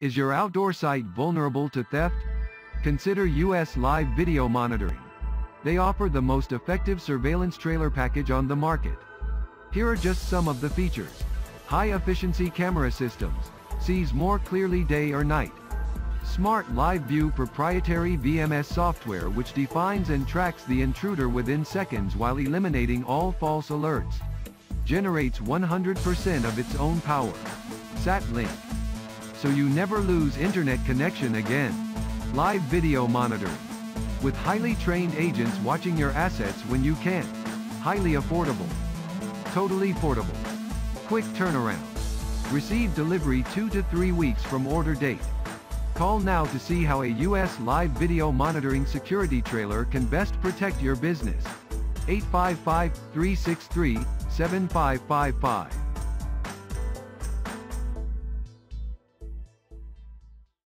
Is your outdoor site vulnerable to theft? Consider US Live Video Monitoring. They offer the most effective surveillance trailer package on the market. Here are just some of the features. High-efficiency camera systems. Sees more clearly day or night. Smart Live View proprietary VMS software which defines and tracks the intruder within seconds while eliminating all false alerts. Generates 100% of its own power. SatLink. So you never lose internet connection again. Live video monitoring. With highly trained agents watching your assets when you can't. Highly affordable. Totally portable. Quick turnaround. Receive delivery 2 to 3 weeks from order date. Call now to see how a US live video monitoring security trailer can best protect your business. 855-363-7555